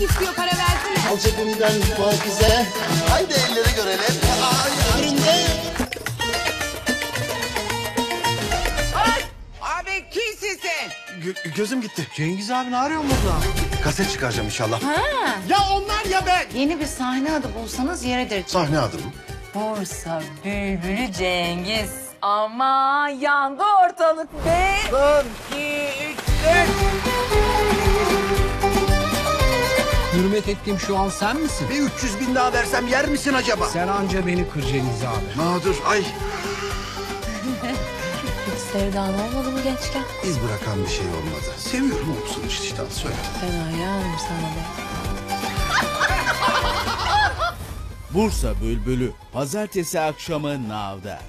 yemek istiyor para versene. Al cebinden Pakize. Haydi elleri görelim. Ay, yerinde. Abi kimsin sen? Gö- gözüm gitti. Cengiz abi ne arıyorsun burada? Kaset çıkaracağım inşallah. Ya onlar ya ben. Yeni bir sahne adı bulsanız yeridir. Sahne adım. Bursa Bülbülü Cengiz. Ama yandı ortalık be. Hürmet ettiğim şu an sen misin? Bir 300 bin daha versem yer misin acaba? Sen anca beni kır Cengiz abi. Mağdur ay. Hiç sevdan olmadı mı gençken? İz bırakan bir şey olmadı. Seviyorum olsun işte söyle. Ben hayranım sana be. Bursa Bülbülü Pazartesi akşamı Nav'da.